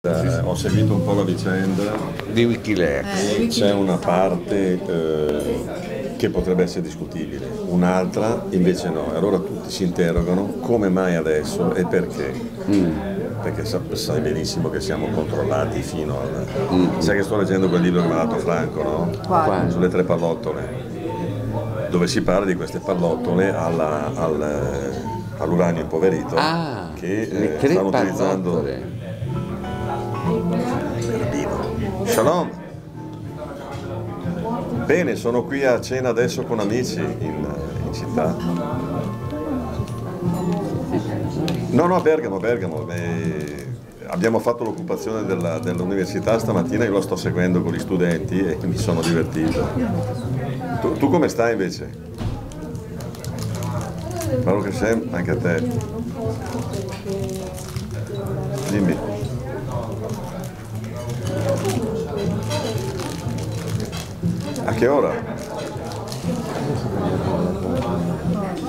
Eh, ho seguito un po' la vicenda di Wikileaks. e c'è una parte eh, che potrebbe essere discutibile, un'altra invece no. Allora tutti si interrogano come mai adesso e perché. Perché sa- sai benissimo che siamo controllati fino al... Sai che sto leggendo quel libro che mi ha dato Franco, no? Quale? Sulle tre pallottole, dove si parla di queste pallottole alla- al- all'uranio impoverito Ah, che eh, stanno utilizzando pallottole. Shalom. Bene, sono qui a cena adesso con amici in, in città. No, no, a Bergamo, Bergamo. Eh, abbiamo fatto l'occupazione dell'università stamattina, io lo sto seguendo con gli studenti e mi sono divertito. Tu, tu come stai invece? Baruch Hashem, anche a te. Dimmi. A che ora?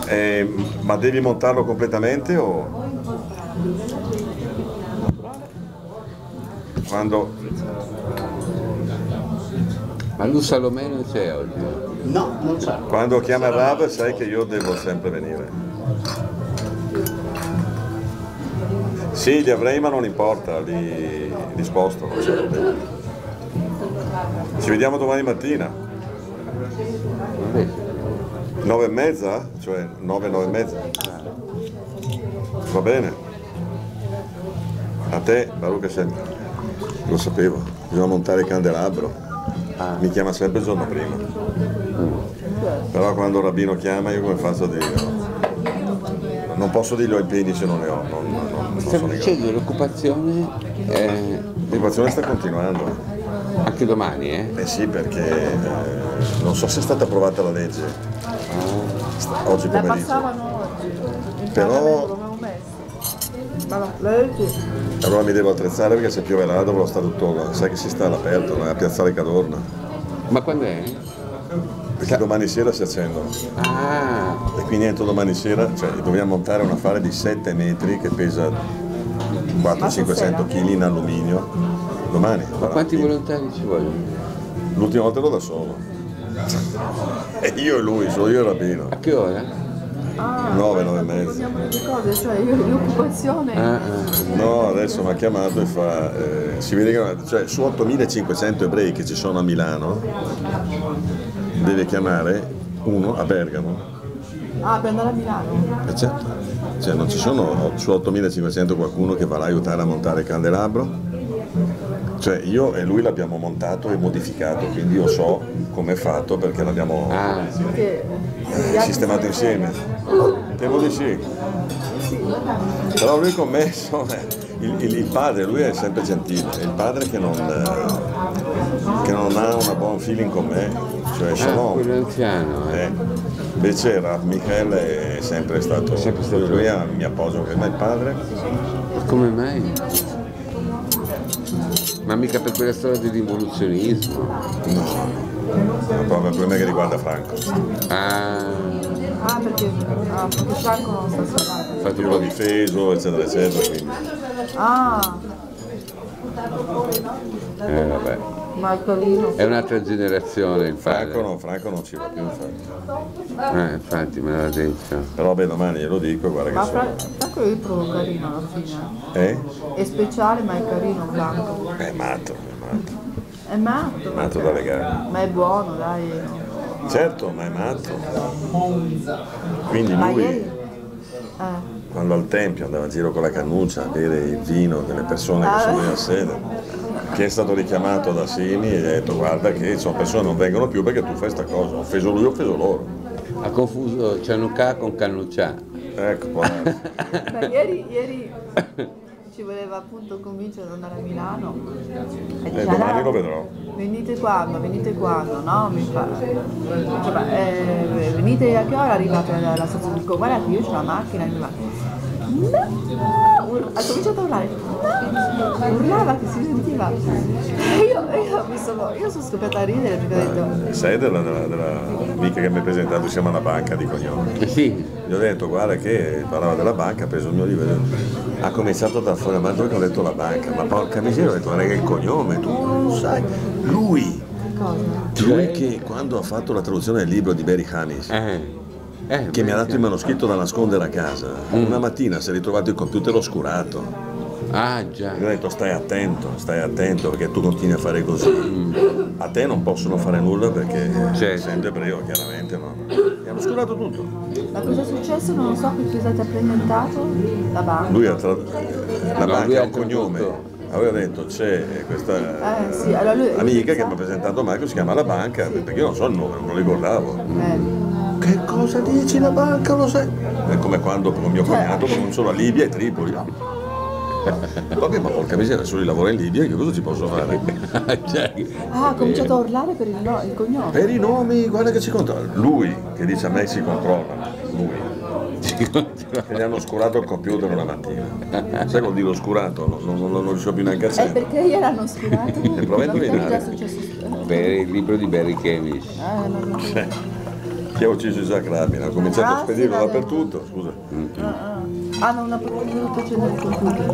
Eh, ma devi montarlo completamente o? Quando? Ma lui Salomè non c'è oggi. No, non c'è. Quando chiama il Rav sai che io devo sempre venire. Sì, li avrei ma non importa, li, li sposto. non c'è problema. Ci vediamo domani mattina. Vabbè, Nove e mezza? Cioè nove, nove e mezza? Va bene. A te, Baruch Hashem. Lo sapevo, bisogna montare il candelabro. Mi chiama sempre il giorno prima. Però quando il rabbino chiama io come faccio a dire? Non posso dirgli ho impegni se non ne ho, non, non, non Stavo dicendo l'occupazione eh, L'occupazione sta continuando. anche domani, eh? Eh sì, perché eh, non so se è stata approvata la legge sta- oggi La pomeriggio. passavano oggi. Però-. Allora mi devo attrezzare perché se pioverà dovrò stare tutto, sai che si sta all'aperto, a Piazzale Cadorna, Ma quando è? Perché domani sera si accendono. Ah, E quindi entro domani sera, cioè dobbiamo montare un affare di 7 metri che pesa 400-500 kg in alluminio. Domani. ma quanti volontari ci vogliono? L'ultima volta ero da solo. E io e lui, solo io e il rabbino. A che ora? Ah, 9, 9 e mezza. Di cose, cioè io di occupazione. Ah, ah. No, adesso mi ha chiamato e fa, eh, si vede che cioè, su 8500 ebrei che ci sono a Milano, deve chiamare uno a Bergamo. Ah, per andare a Milano. E certo, cioè, non ci sono su 8500 qualcuno che va là a aiutare a montare il candelabro? Cioè io e lui l'abbiamo montato e modificato, quindi io so come è fatto perché l'abbiamo Ah, eh, sistemato insieme. Temo di sì. Però lui con me, insomma, il, il- il padre, lui è sempre gentile, è il padre che non, eh, che non ha un buon feeling con me, cioè ah Shalom. quello anziano, eh. Eh, invece Rav Michel è sempre stato, Sempre stato- lui ha- mi appoggia, ma il padre? Come mai? Ma mica per quella storia dell'involuzionismo. No, è proprio per me che riguarda Franco. Ah, Ah, perché, ah, perché Franco non sta salvando. infatti Io l'ho difeso, eccetera, eccetera, quindi Ah, Eh, vabbè. Marcolino. È un'altra generazione il Franco, no, Franco non ci va più, infatti. Eh, infatti me l'ha detto. Però beh, domani glielo dico, guarda Ma che Fra- sono... Franco io trovo carino alla fine. Eh? È speciale ma è carino Franco. È matto, è matto. È matto. Matto perché- da legare. Ma è buono, dai. Certo, ma è matto. Quindi Ma lui, ieri... Eh. quando al Tempio andava in giro con la cannuccia a bere il vino delle persone che Ah. sono in sede, che è stato richiamato da Simi e gli ha detto guarda che sono persone che non vengono più perché tu fai sta cosa, ho offeso lui, ho offeso loro. Ha confuso Cianucà con Cannuccià. Ecco. Beh, ieri, ieri ci voleva appunto convincere ad andare a Milano. E E dice, domani "Ah, lo vedrò. Venite quando, venite quando, no? Mi fa. "Ma, eh, venite a che ora arrivate alla stazione? Dico, guarda che io ho la macchina. Mi fa, no, ur- ha cominciato a urlare. "No!" Urlava che si sentiva. E io, io mi sono, io sono scoppiata a ridere perché ho detto, Sai della, della, della mica che mi ha presentato, siamo alla banca di cognome. Eh Sì, Gli ho detto guarda che parlava della banca, ha preso il mio libro, ha cominciato a dar fuori la mano che ho detto la banca, ma porca miseria, ho detto guarda che è il cognome, tu non sai. Lui, cosa? lui che quando ha fatto la traduzione del libro di Barry Hannis, eh. Eh che mi ha dato il manoscritto da nascondere a casa, una mattina si è ritrovato il computer oscurato. Ah, già. Gli ho detto stai attento, stai attento perché tu continui a fare così. A te non possono fare nulla perché Certo. essendo ebreo chiaramente no. Mi hanno oscurato tutto. Ma cosa è successo? Non lo so, che cosa ti ha presentato? La banca? Lui ha tra... la No, banca ha un cognome. tradotto. Aveva detto c'è questa Eh sì, allora lui... amica che mi ha presentato Marco, si chiama la banca, perché io non so il nome, non lo ricordavo. Eh, Che cosa dici la banca? Lo sai? È come quando con mio cognato pronuncio la Libia e Tripoli. Vabbè, ma porca miseria, solo io lavoro in Libia, io cosa ci posso fare? Cioè, Ah, ha cominciato a urlare per il, no- il cognome. Per i nomi, guarda che ci controlla. Lui che dice a me si controlla, lui. Che gli hanno oscurato il computer una mattina. Sai vuol dire oscurato? Non, non, non, non riuscivo più neanche a Eh, sentire. perché gli erano oscurati? E prova a Non sai indovinare. cosa è successo? Eh, per il libro di Barry Kamish. non lo so. Chi ha ucciso Isaac Rabin? Ha cominciato a Ah, spedirlo dappertutto, scusa. Ah, ah. Ah, non ha potuto accendere il computer.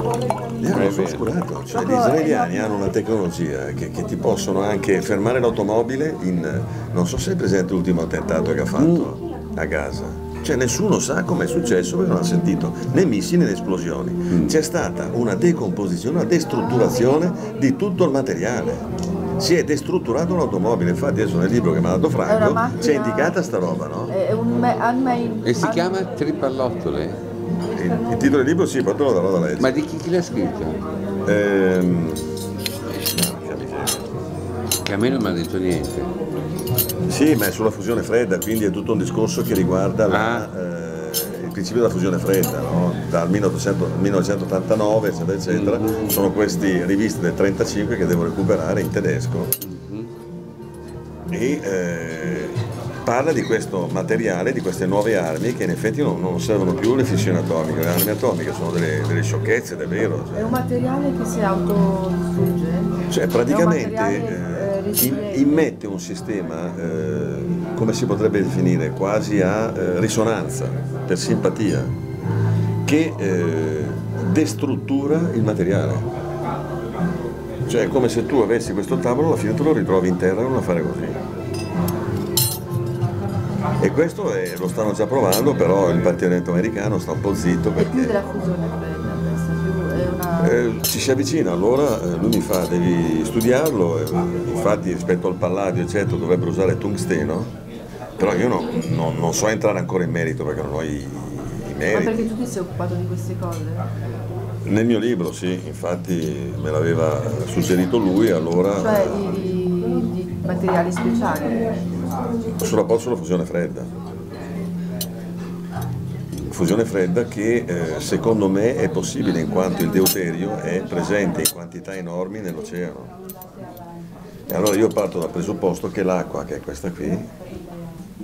Hanno Eh, beh. oscurato. Cioè, gli Proprio, israeliani eh, hanno una tecnologia che, che ti possono anche fermare l'automobile in... Non so se è presente l'ultimo attentato che ha fatto a Gaza. Cioè nessuno sa come è successo perché non ha sentito né missili né esplosioni. C'è stata una decomposizione, una destrutturazione di tutto il materiale. Si è destrutturato l'automobile, infatti adesso nel libro che mi ha dato Franco macchina- c'è indicata sta roba, no? È un ma- unmade... E si chiama Tripallottole? Il, il titolo del libro sì, poi te lo darò da leggere. Ma di chi, chi l'ha scritto? Ehm. Che a me non mi ha detto niente. Sì, ma è sulla fusione fredda, quindi è tutto un discorso che riguarda la, eh, principio della fusione fredda, no? dal 1800 1989, eccetera, eccetera. Sono queste riviste del 35 che devo recuperare in tedesco e eh, parla di questo materiale, di queste nuove armi che in effetti non, non servono più le fissioni atomiche, le armi atomiche sono delle, delle sciocchezze, ed è vero. È cioè. un materiale che si autodistrugge? Cioè praticamente È un eh, materiale, eh, resiliente. immette un sistema, eh, come si potrebbe definire, quasi a eh, risonanza, per simpatia, che eh, destruttura il materiale. Cioè è come se tu avessi questo tavolo, alla fine te lo ritrovi in terra e non a fare così. E questo è- lo stanno già provando, però il Dipartimento americano sta un po' zitto È più perché... della fusione una... Eh, ci si avvicina, allora eh, lui mi fa, devi studiarlo, eh, infatti rispetto al palladio eccetera dovrebbero usare tungsteno, però io no- non, non so entrare ancora in merito perché non ho i, i Ma meriti. perché tu ti sei occupato di queste cose? Nel mio libro sì, infatti me l'aveva suggerito lui, allora Cioè di, di- materiali speciali? sulla fusione fredda. Fusione fredda che eh, secondo me è possibile in quanto il deuterio è presente in quantità enormi nell'oceano. E allora io parto dal presupposto che l'acqua, che è questa qui,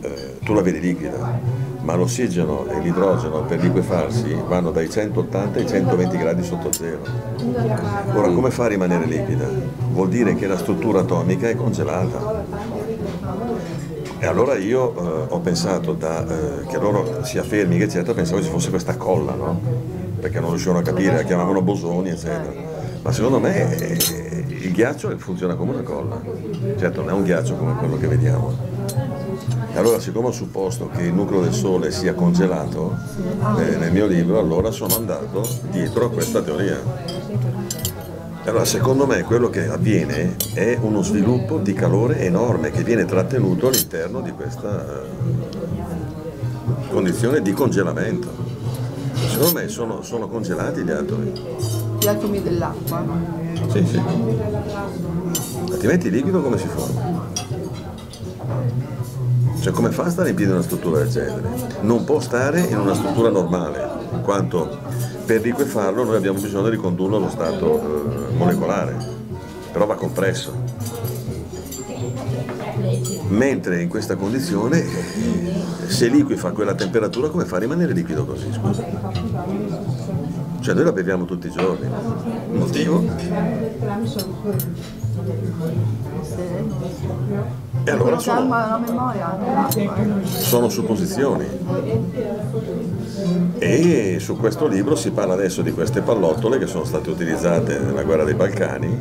eh, tu la vedi liquida, ma l'ossigeno e l'idrogeno per liquefarsi vanno dai 180 ai 120 gradi sotto zero. Ora come fa a rimanere liquida? Vuol dire che la struttura atomica è congelata. E allora io eh, ho pensato da, eh, che loro sia fermi, che eccetera, pensavo ci fosse questa colla, no? Perché non riuscivano a capire, la chiamavano bosoni, eccetera. Ma secondo me eh, il ghiaccio funziona come una colla. Certo, non è un ghiaccio come quello che vediamo. Allora, siccome ho supposto che il nucleo del Sole sia congelato eh, nel mio libro, allora sono andato dietro a questa teoria. Allora, secondo me quello che avviene è uno sviluppo di calore enorme che viene trattenuto all'interno di questa eh, condizione di congelamento. Secondo me sono, sono congelati gli atomi. Gli atomi dell'acqua? Sì, sì. Altrimenti il liquido come si forma? Cioè come fa a stare in piedi una struttura del genere? Non può stare in una struttura normale, in quanto per liquefarlo noi abbiamo bisogno di ricondurlo allo stato eh, molecolare, però va compresso. Mentre in questa condizione, se liquefa a quella temperatura, come fa a rimanere liquido così? Scusa. Cioè noi la beviamo tutti i giorni. Motivo? E allora sono, sono supposizioni. E su questo libro si parla adesso di queste pallottole che sono state utilizzate nella guerra dei Balcani